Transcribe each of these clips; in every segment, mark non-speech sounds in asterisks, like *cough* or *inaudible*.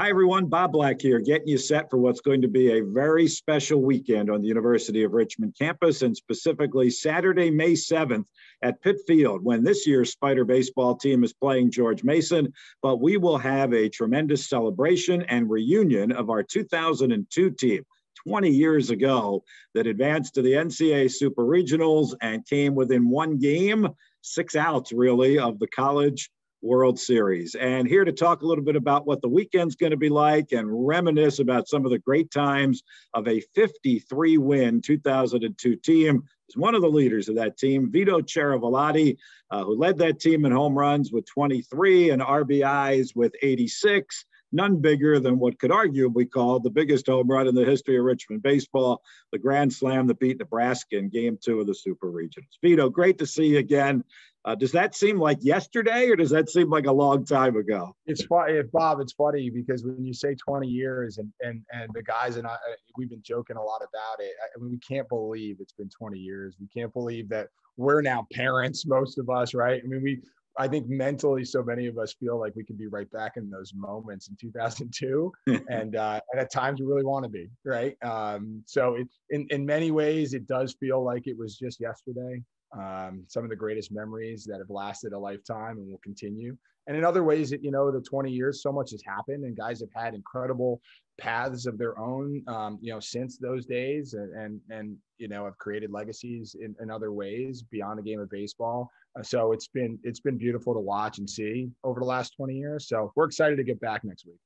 Hi, everyone. Bob Black here, getting you set for what's going to be a very special weekend on the University of Richmond campus, and specifically Saturday, May 7th at Pitt Field, when this year's Spider baseball team is playing George Mason. But we will have a tremendous celebration and reunion of our 2002 team. 20 years ago, that advanced to the NCAA Super Regionals and came within one game, six outs really, of the college World Series. And here to talk a little bit about what the weekend's going to be like and reminisce about some of the great times of a 53 win 2002 team is one of the leaders of that team, Vito Chiaravalloti, uh, who led that team in home runs with 23 and RBIs with 86 none bigger than what could arguably call the biggest home run in the history of Richmond baseball, the grand slam that beat Nebraska in game two of the Super Regionals. Vito, great to see you again. Uh, does that seem like yesterday, or does that seem like a long time ago? It's funny, Bob. It's funny because when you say 20 years, and and and the guys and I, uh, we've been joking a lot about it. I mean, we can't believe it's been 20 years. We can't believe that we're now parents, most of us, right? I mean, we. I think mentally, so many of us feel like we could be right back in those moments in 2002, *laughs* and uh, and at times we really want to be, right? Um, so it, in in many ways, it does feel like it was just yesterday um, some of the greatest memories that have lasted a lifetime and will continue. And in other ways, you know, the 20 years, so much has happened, and guys have had incredible paths of their own, um, you know, since those days, and and, and you know, have created legacies in, in other ways beyond the game of baseball. Uh, so it's been it's been beautiful to watch and see over the last 20 years. So we're excited to get back next week.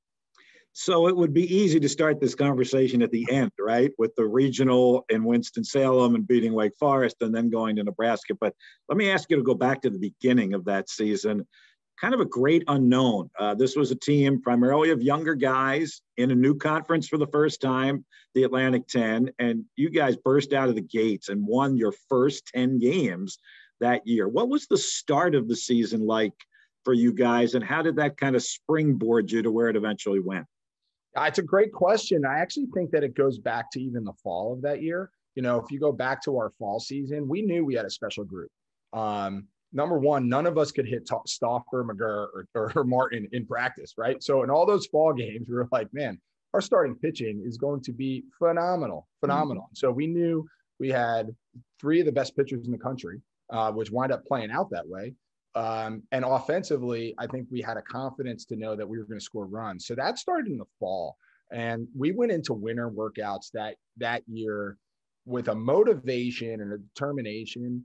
So it would be easy to start this conversation at the end, right? With the regional in Winston-Salem and beating Wake Forest and then going to Nebraska. But let me ask you to go back to the beginning of that season. Kind of a great unknown. Uh, this was a team primarily of younger guys in a new conference for the first time, the Atlantic 10. And you guys burst out of the gates and won your first 10 games that year. What was the start of the season like for you guys? And how did that kind of springboard you to where it eventually went? It's a great question. I actually think that it goes back to even the fall of that year. You know, if you go back to our fall season, we knew we had a special group. Um, number one, none of us could hit Stauffer, McGurr, or, or Martin in practice, right? So in all those fall *laughs* games, we were like, man, our starting pitching is going to be phenomenal, phenomenal. Mm-hmm. So we knew we had three of the best pitchers in the country, uh, which wind up playing out that way. Um, and offensively, I think we had a confidence to know that we were going to score runs. So that started in the fall, and we went into winter workouts that that year with a motivation and a determination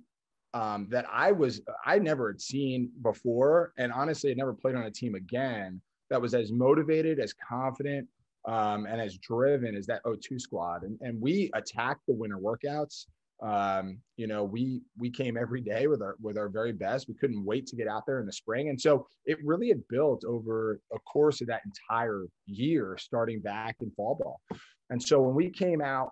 um, that I was I never had seen before, and honestly, I never played on a team again that was as motivated, as confident, um, and as driven as that O2 squad. And and we attacked the winter workouts um, you know, we we came every day with our with our very best. We couldn't wait to get out there in the spring, and so it really had built over a course of that entire year, starting back in fall ball. And so when we came out,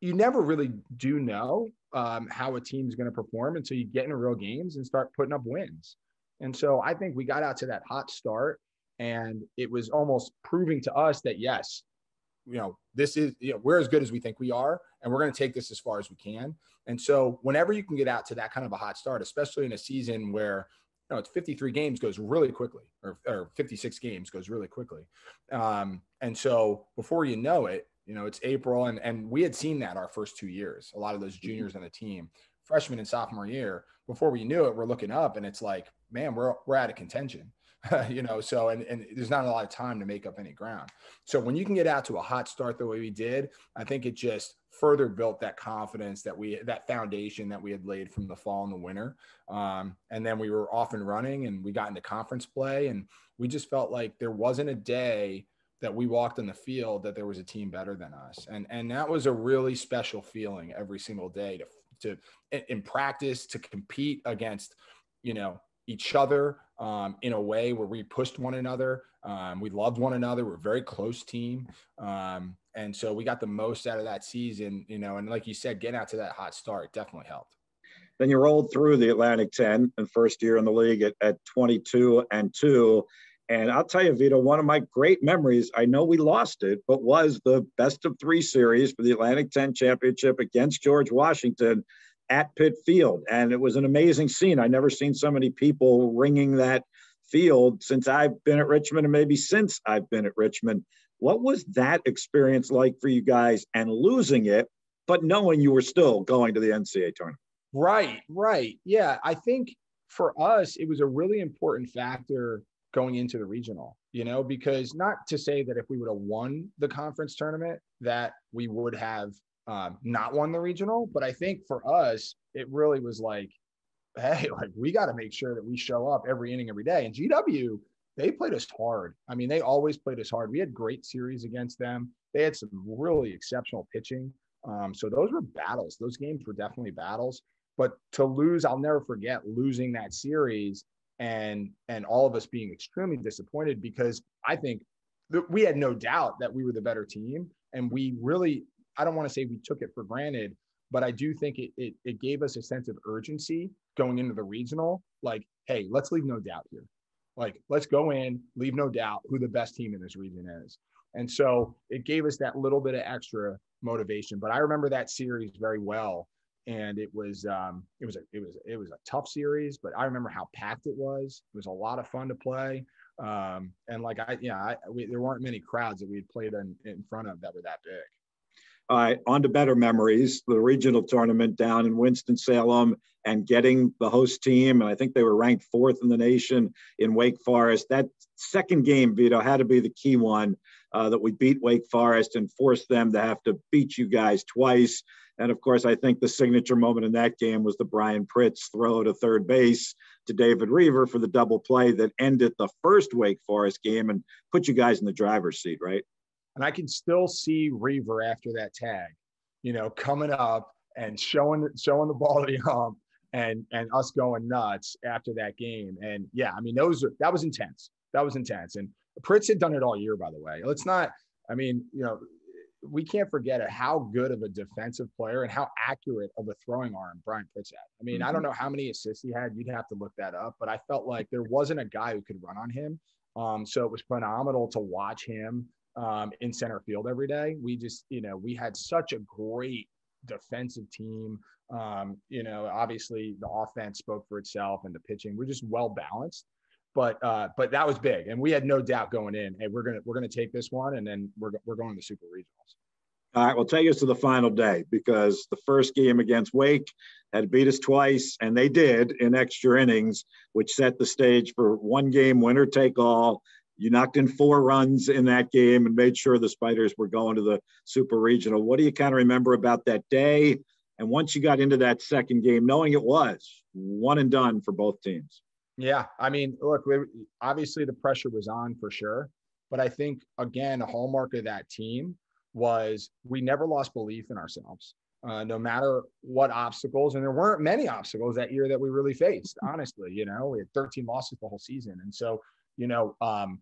you never really do know um, how a team's going to perform until you get into real games and start putting up wins. And so I think we got out to that hot start, and it was almost proving to us that yes, you know, this is, you know, we're as good as we think we are, and we're going to take this as far as we can. And so, whenever you can get out to that kind of a hot start, especially in a season where, you know, it's 53 games goes really quickly, or, or 56 games goes really quickly. Um, and so, before you know it, you know, it's April, and and we had seen that our first two years. A lot of those mm-hmm. juniors on the team, freshman and sophomore year, before we knew it, we're looking up, and it's like, man, we're we're out of contention. *laughs* you know, so and, and there's not a lot of time to make up any ground. So when you can get out to a hot start the way we did, I think it just further built that confidence that we that foundation that we had laid from the fall and the winter. Um, and then we were off and running and we got into conference play and we just felt like there wasn't a day that we walked in the field that there was a team better than us. And and that was a really special feeling every single day to to in practice to compete against, you know, each other um, in a way where we pushed one another. Um, we loved one another. We're a very close team. Um, and so we got the most out of that season, you know, and like you said, getting out to that hot start definitely helped. Then you rolled through the Atlantic 10 and first year in the league at, at 22 and 2. And I'll tell you, Vito, one of my great memories, I know we lost it, but was the best of three series for the Atlantic 10 championship against George Washington at Pitt Field. And it was an amazing scene. I never seen so many people ringing that field since I've been at Richmond and maybe since I've been at Richmond. What was that experience like for you guys and losing it, but knowing you were still going to the NCAA tournament? Right, right. Yeah, I think for us, it was a really important factor going into the regional, you know, because not to say that if we would have won the conference tournament, that we would have um, not won the regional, but I think for us, it really was like, hey, *laughs* like we got to make sure that we show up every inning, every day. And GW, they played us hard. I mean, they always played us hard. We had great series against them. They had some really exceptional pitching. Um, so those were battles. Those games were definitely battles. But to lose, I'll never forget losing that series and and all of us being extremely disappointed because I think we had no doubt that we were the better team. And we really, I don't want to say we took it for granted, but I do think it, it, it gave us a sense of urgency going into the regional. Like, hey, let's leave no doubt here. Like, let's go in, leave no doubt who the best team in this region is. And so it gave us that little bit of extra motivation. But I remember that series very well. And it was um, it was a it was it was a tough series, but I remember how packed it was. It was a lot of fun to play. Um, and like I yeah, I, we, there weren't many crowds that we had played in, in front of that were that big. All right, on to better memories. The regional tournament down in Winston-Salem and getting the host team, and I think they were ranked fourth in the nation in Wake Forest. That second game, Vito, had to be the key one uh, that we beat Wake Forest and forced them to have to beat you guys twice. And of course, I think the signature moment in that game was the Brian Pritz throw to third base to David Reaver for the double play that ended the first Wake Forest game and put you guys in the driver's seat, right? And I can still see Reaver after that tag, you know, coming up and showing showing the ball to the ump and and us going nuts after that game. And yeah, I mean, those are, that was intense. That was intense. And Pritz had done it all year, by the way. Let's not. I mean, you know, we can't forget how good of a defensive player and how accurate of a throwing arm Brian Pritz had. I mean, mm-hmm. I don't mm-hmm. know how many assists he had. You'd have to look that up, but I felt like there wasn't a guy who could run on him. Um, so it was phenomenal to watch him um, in center field every day. We just, you know, we had such a great defensive team. Um, you know, obviously the offense spoke for itself and the pitching. We're just well balanced. But uh, but that was big, and we had no doubt going in. Hey, we're gonna we're gonna take this one, and then we're we're going to Super Regionals. All right, well, take us to the final day because the first game against Wake had beat us twice, and they did in extra innings, which set the stage for one game winner take all you knocked in four runs in that game and made sure the Spiders were going to the Super Regional. What do you kind of remember about that day? And once you got into that second game, knowing it was one and done for both teams. Yeah, I mean, look, obviously the pressure was on for sure, but I think again, a hallmark of that team was we never lost belief in ourselves. Uh, no matter what obstacles, and there weren't many obstacles that year that we really faced. Honestly, you know, we had 13 losses the whole season, and so you know, um,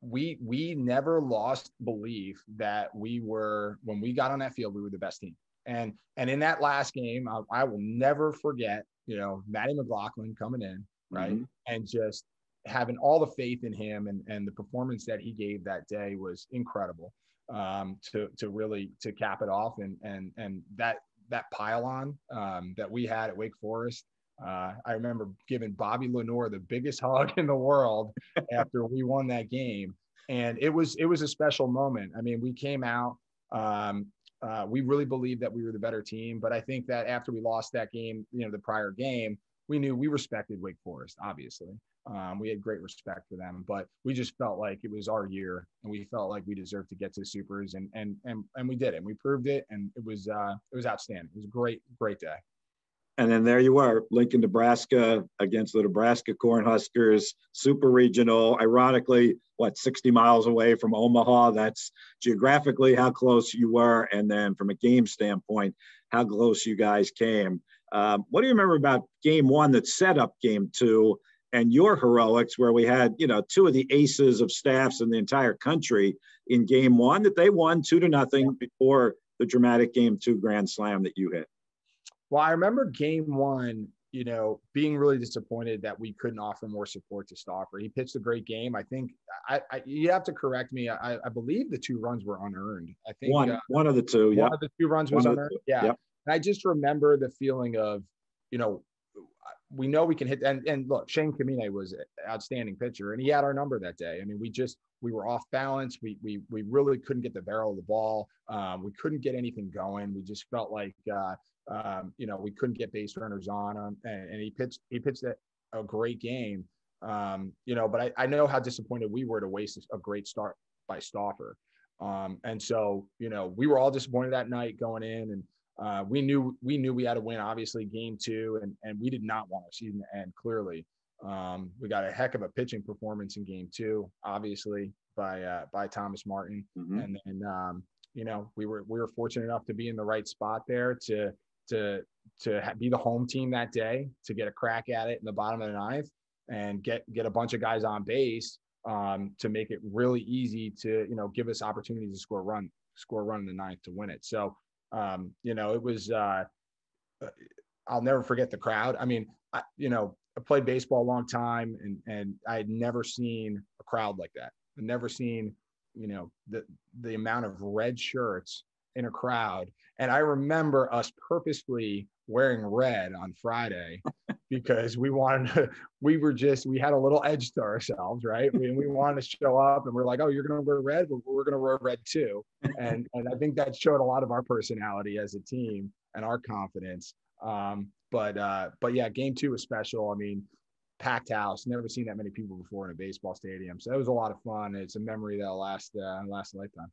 we we never lost belief that we were when we got on that field we were the best team and and in that last game I, I will never forget you know Matty McLaughlin coming in right mm-hmm. and just having all the faith in him and and the performance that he gave that day was incredible um, to to really to cap it off and and and that that pylon um, that we had at Wake Forest uh, I remember giving Bobby Lenore the biggest *laughs* hug in the world after we won that game, and it was it was a special moment. I mean, we came out. Um, uh, we really believed that we were the better team, but I think that after we lost that game, you know, the prior game, we knew we respected Wake Forest. Obviously, um, we had great respect for them, but we just felt like it was our year, and we felt like we deserved to get to the supers, and and and and we did it. And we proved it, and it was uh, it was outstanding. It was a great great day. And then there you are, Lincoln, Nebraska against the Nebraska Cornhuskers, super regional. Ironically, what, 60 miles away from Omaha? That's geographically how close you were. And then from a game standpoint, how close you guys came. Um, what do you remember about game one that set up game two and your heroics, where we had, you know, two of the aces of staffs in the entire country in game one that they won two to nothing before the dramatic game two grand slam that you hit? Well, I remember game one, you know, being really disappointed that we couldn't offer more support to Stauffer. He pitched a great game. I think I, I you have to correct me. I, I, believe the two runs were unearned. I think one, uh, one of the two. Yeah. One of the two runs was unearned. Yeah. Yep. And I just remember the feeling of, you know, we know we can hit and and look, Shane Komine was an outstanding pitcher and he had our number that day. I mean, we just we were off balance. We we we really couldn't get the barrel of the ball. Um, we couldn't get anything going. We just felt like uh, um, you know we couldn't get base runners on him, and, and he pitched he pitched a, a great game. Um, you know, but I, I know how disappointed we were to waste a great start by Stauffer. Um, and so you know we were all disappointed that night going in, and uh, we knew we knew we had to win obviously game two, and and we did not want our season to end clearly. Um, we got a heck of a pitching performance in game two, obviously by uh, by Thomas Martin, mm-hmm. and then um, you know we were we were fortunate enough to be in the right spot there to to to be the home team that day to get a crack at it in the bottom of the ninth and get get a bunch of guys on base um, to make it really easy to you know give us opportunities to score a run score run in the ninth to win it. So um, you know it was uh, uh I'll never forget the crowd. I mean, I, you know, I played baseball a long time and and I had never seen a crowd like that. I've never seen, you know, the the amount of red shirts in a crowd. And I remember us purposely wearing red on Friday *laughs* because we wanted to, we were just, we had a little edge to ourselves, right? We, we wanted to show up and we're like, oh, you're going to wear red? We're, we're going to wear red too. And, and I think that showed a lot of our personality as a team and our confidence. Um, but, uh, but yeah, game two was special. I mean, packed house. Never seen that many people before in a baseball stadium. So it was a lot of fun. It's a memory that'll last uh, last a lifetime.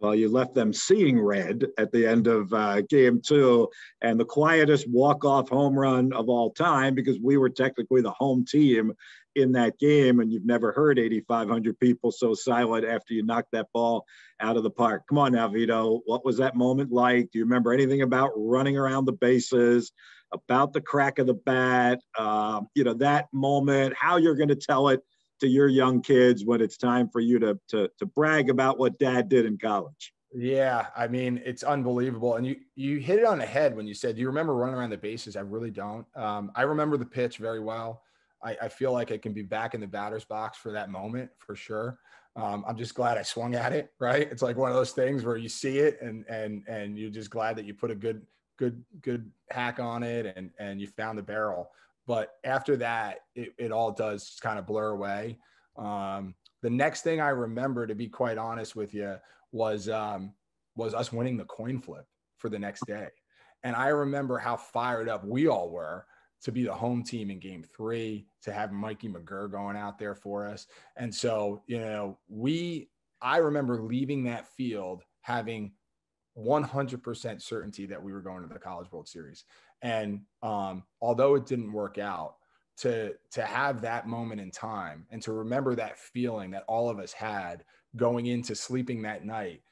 Well, you left them seeing red at the end of uh, game two, and the quietest walk-off home run of all time because we were technically the home team in that game, and you've never heard 8,500 people so silent after you knocked that ball out of the park. Come on now, Vito. What was that moment like? Do you remember anything about running around the bases? about the crack of the bat, uh, you know, that moment, how you're going to tell it to your young kids when it's time for you to, to, to brag about what dad did in college. Yeah, I mean it's unbelievable, and you you hit it on the head when you said do you remember running around the bases. I really don't. Um, I remember the pitch very well. I, I, feel like I can be back in the batter's box for that moment for sure. Um, I'm just glad I swung at it. *laughs* Right, it's like one of those things where you see it and and and you're just glad that you put a good good good hack on it and and you found the barrel but after that it, it all does kind of blur away. Um, the next thing i remember to be quite honest with you was um, was us winning the coin flip for the next day. And i remember how fired up we all were to be the home team in game three to have mikey mcgurr going out there for us. And so you know we i remember leaving that field having 100% certainty that we were going to the College World Series. And um, although it didn't work out, to to have that moment in time and to remember that feeling that all of us had going into sleeping that night,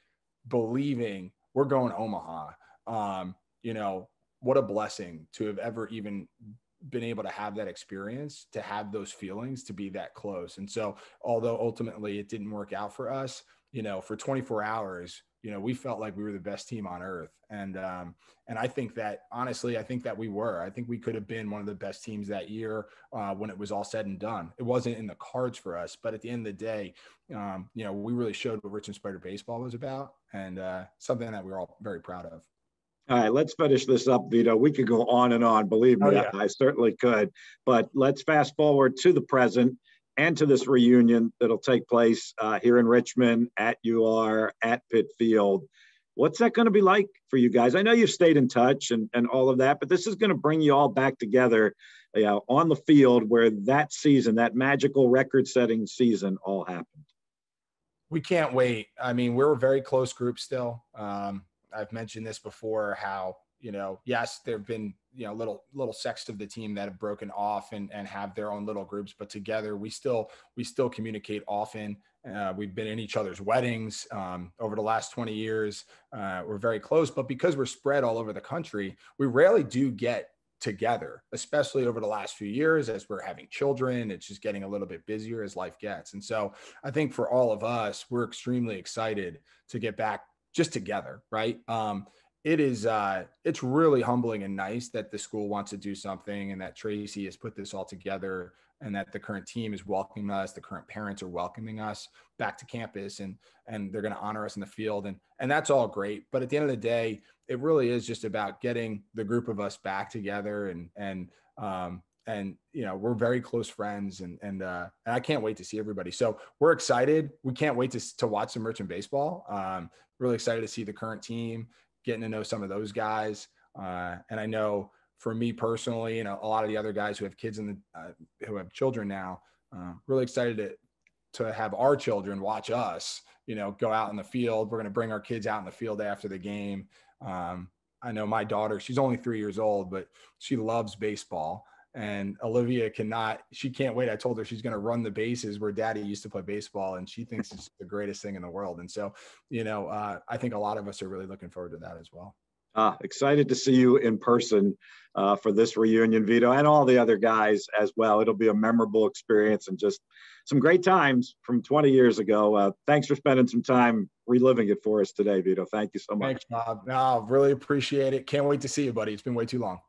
believing we're going Omaha. Um, you know, what a blessing to have ever even been able to have that experience, to have those feelings, to be that close. And so, although ultimately it didn't work out for us, you know, for 24 hours, you know, we felt like we were the best team on earth. And, um, and I think that honestly, I think that we were, I think we could have been one of the best teams that year uh, when it was all said and done. It wasn't in the cards for us, but at the end of the day, um, you know, we really showed what Richmond Spider baseball was about and uh, something that we we're all very proud of. All right, let's finish this up, Vito. We could go on and on. Believe me, oh, yeah. I certainly could. But let's fast forward to the present and to this reunion that'll take place uh, here in Richmond at UR at Pitt Field. What's that going to be like for you guys? I know you've stayed in touch and, and all of that, but this is going to bring you all back together you know, on the field where that season, that magical record setting season, all happened. We can't wait. I mean, we're a very close group still. Um, I've mentioned this before how you know, yes, there have been, you know, little little sects of the team that have broken off and and have their own little groups, but together we still we still communicate often. Uh, we've been in each other's weddings um, over the last 20 years. Uh, we're very close, but because we're spread all over the country, we rarely do get together, especially over the last few years as we're having children. It's just getting a little bit busier as life gets. And so I think for all of us, we're extremely excited to get back just together, right? Um, it is uh, it's really humbling and nice that the school wants to do something and that Tracy has put this all together and that the current team is welcoming us the current parents are welcoming us back to campus and and they're going to honor us in the field and and that's all great. But at the end of the day it really is just about getting the group of us back together and and um, and you know we're very close friends and and uh and i can't wait to see everybody. So we're excited. We can't wait to, to watch some merchant baseball. Um really excited to see the current team getting to know some of those guys uh and i know for me personally and a, a lot of the other guys who have kids in the uh, who have children now uh, really excited to to have our children watch us you know go out in the field. We're going to bring our kids out in the field after the game. Um, i know my daughter she's only three years old but she loves baseball and Olivia cannot, she can't wait. I told her she's going to run the bases where daddy used to play baseball and she thinks it's the greatest thing in the world. And so, you know, uh, I think a lot of us are really looking forward to that as well. Uh, excited to see you in person uh, for this reunion, Vito, and all the other guys as well. It'll be a memorable experience and just some great times from 20 years ago. Uh, thanks for spending some time reliving it for us today, Vito. Thank you so much. Thanks, Bob. No, really appreciate it. Can't wait to see you, buddy. It's been way too long.